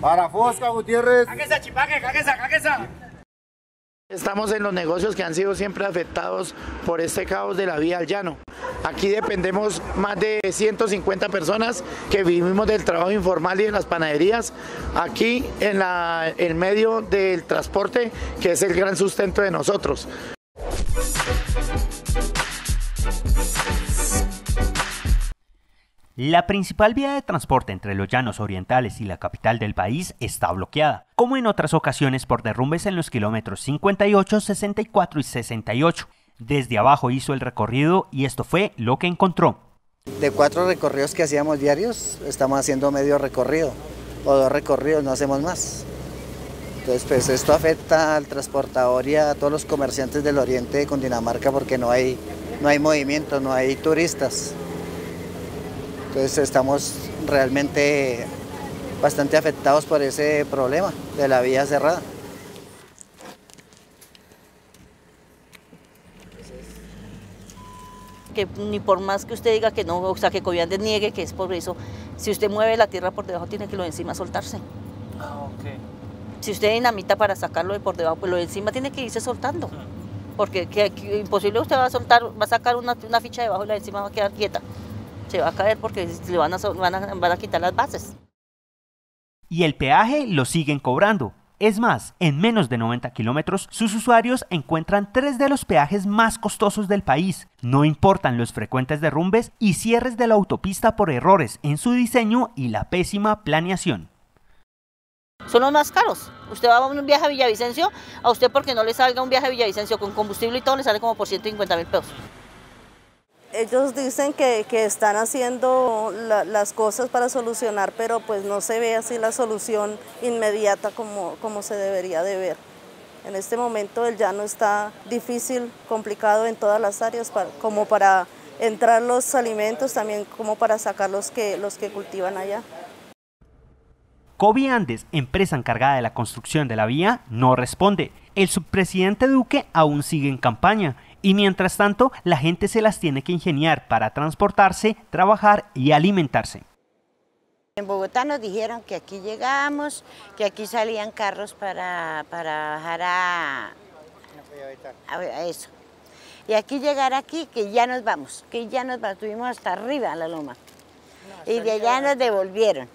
Para Fosca, Gutiérrez. Estamos en los negocios que han sido siempre afectados por este caos de la vía al llano. Aquí dependemos más de 150 personas que vivimos del trabajo informal y de las panaderías, aquí en, la, en medio del transporte, que es el gran sustento de nosotros. La principal vía de transporte entre los llanos orientales y la capital del país está bloqueada, como en otras ocasiones por derrumbes en los kilómetros 58, 64 y 68. Desde abajo hizo el recorrido y esto fue lo que encontró. De cuatro recorridos que hacíamos diarios, estamos haciendo medio recorrido, o dos recorridos, no hacemos más. Entonces, pues esto afecta al transportador y a todos los comerciantes del oriente de Cundinamarca porque no hay, no hay movimiento, no hay turistas. Entonces estamos realmente bastante afectados por ese problema de la vía cerrada. que ni por más que usted diga que no, o sea, que Coviandes niegue que es por eso, si usted mueve la tierra por debajo tiene que lo de encima soltarse. Ah, ok. Si usted dinamita para sacarlo de por debajo, pues lo de encima tiene que irse soltando. Porque que, que imposible usted va a soltar, va a sacar una, una ficha debajo y la de encima va a quedar quieta. Se va a caer porque le van a, van a, van a quitar las bases. Y el peaje lo siguen cobrando. Es más, en menos de 90 kilómetros, sus usuarios encuentran tres de los peajes más costosos del país. No importan los frecuentes derrumbes y cierres de la autopista por errores en su diseño y la pésima planeación. Son los más caros. Usted va a un viaje a Villavicencio, a usted porque no le salga un viaje a Villavicencio con combustible y todo, le sale como por 150 mil pesos. Ellos dicen que, que están haciendo la- las cosas para solucionar, pero pues no se ve así la solución inmediata como, como se debería de ver. En este momento el llano está difícil, complicado en todas las áreas, para- como para entrar los alimentos, también como para sacar los que, los que cultivan allá. Covi Andes, empresa encargada de la construcción de la vía, no responde. El subpresidente Duque aún sigue en campaña y mientras tanto la gente se las tiene que ingeniar para transportarse, trabajar y alimentarse. En Bogotá nos dijeron que aquí llegábamos, que aquí salían carros para, para bajar a, a, a eso. Y aquí llegar aquí, que ya nos vamos, que ya nos vamos, estuvimos hasta arriba a la loma. y de allá nos devolvieron.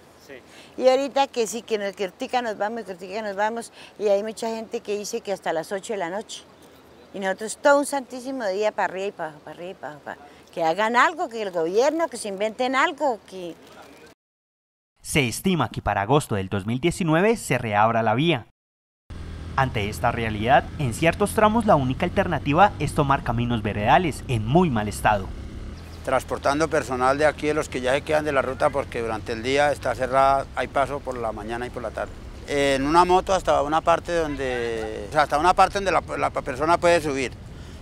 Y ahorita que sí, que, nos, ahorita nos vamos, ahorita nos vamos, y hay mucha gente que dice que hasta las 8 de la noche. Y nosotros todo un santísimo día para arriba y para abajo, para arriba y para abajo. Que hagan algo, que el gobierno, que se inventen algo, que... Se estima que para agosto del 2019 se reabra la vía. Ante esta realidad, en ciertos tramos la única alternativa es tomar caminos veredales en muy mal estado. Transportando personal de aquí, los que ya se quedan de la ruta, porque durante el día está cerrada, hay paso por la mañana y por la tarde. En una moto hasta una parte donde, hasta una parte donde la, la persona puede subir.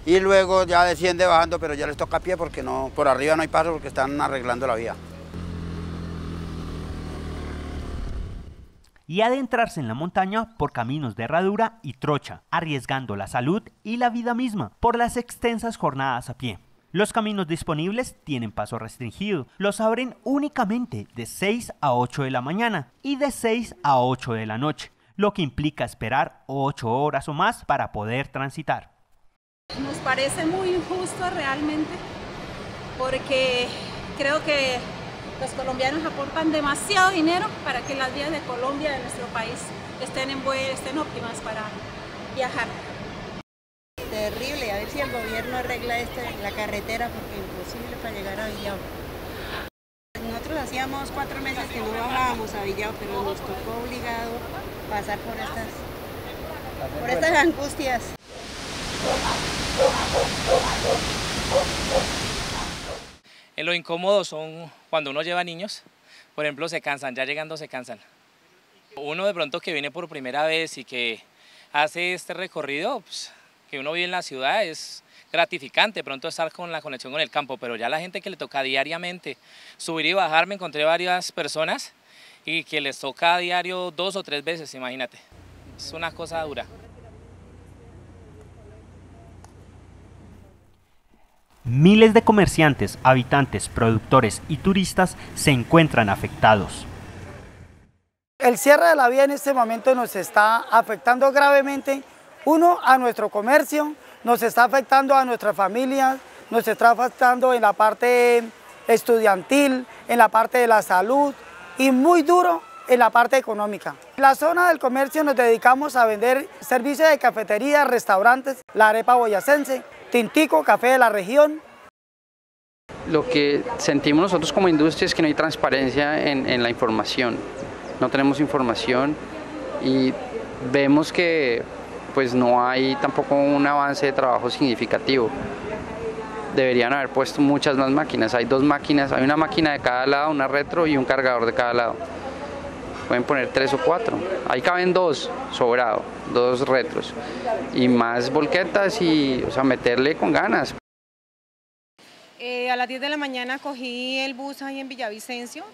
Y luego ya desciende bajando, pero ya les toca a pie porque no, por arriba no hay paso porque están arreglando la vía. y adentrarse en la montaña por caminos de herradura y trocha, arriesgando la salud y la vida misma por las extensas jornadas a pie. Los caminos disponibles tienen paso restringido, los abren únicamente de 6 a 8 de la mañana y de 6 a 8 de la noche, lo que implica esperar 8 horas o más para poder transitar. Nos parece muy injusto realmente porque creo que los colombianos aportan demasiado dinero para que las vías de Colombia, de nuestro país, estén, en estén óptimas para viajar. Terrible, a ver si el gobierno arregla la carretera porque imposible para llegar a Villao. Nosotros hacíamos cuatro meses que no bajábamos a Villao, pero nos tocó obligado pasar por estas, por estas angustias. En lo incómodo son cuando uno lleva niños, por ejemplo, se cansan, ya llegando se cansan. Uno de pronto que viene por primera vez y que hace este recorrido, pues, que uno vive en la ciudad, es gratificante pronto estar con la conexión con el campo, pero ya la gente que le toca diariamente subir y bajar, me encontré varias personas y que les toca a diario dos o tres veces, imagínate. Es una cosa dura. Miles de comerciantes, habitantes, productores y turistas se encuentran afectados. El cierre de la vía en este momento nos está afectando gravemente, uno, a nuestro comercio, nos está afectando a nuestras familias, nos está afectando en la parte estudiantil, en la parte de la salud y muy duro en la parte económica. En la zona del comercio nos dedicamos a vender servicios de cafetería, restaurantes, la arepa boyacense, tintico, café de la región. Lo que sentimos nosotros como industria es que no hay transparencia en, en la información. No tenemos información y vemos que pues no hay tampoco un avance de trabajo significativo. Deberían haber puesto muchas más máquinas. Hay dos máquinas, hay una máquina de cada lado, una retro y un cargador de cada lado pueden poner tres o cuatro. Ahí caben dos, sobrado, dos retros. Y más volquetas y, o sea, meterle con ganas. Eh, a las 10 de la mañana cogí el bus ahí en Villavicencio,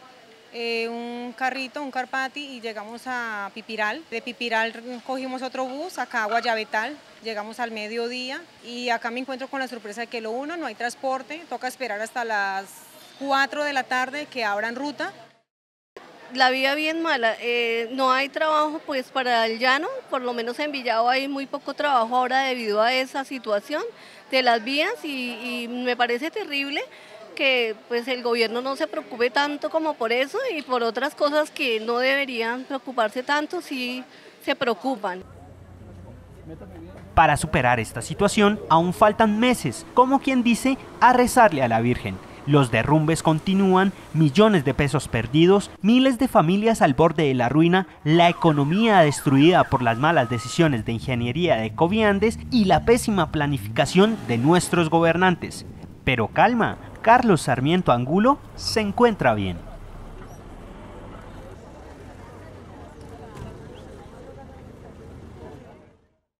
eh, un carrito, un carpati y llegamos a Pipiral. De Pipiral cogimos otro bus acá a Guayabetal, llegamos al mediodía y acá me encuentro con la sorpresa de que lo uno, no hay transporte, toca esperar hasta las 4 de la tarde que abran ruta la vía bien mala. Eh, no hay trabajo pues para el llano, por lo menos en Villado hay muy poco trabajo ahora debido a esa situación de las vías y, me parece terrible que pues el gobierno no se preocupe tanto como por eso y por otras cosas que no deberían preocuparse tanto si se preocupan. Para superar esta situación aún faltan meses, como quien dice, a rezarle a la Virgen los derrumbes continúan, millones de pesos perdidos, miles de familias al borde de la ruina, la economía destruida por las malas decisiones de ingeniería de Coviandes y la pésima planificación de nuestros gobernantes. Pero calma, Carlos Sarmiento Angulo se encuentra bien.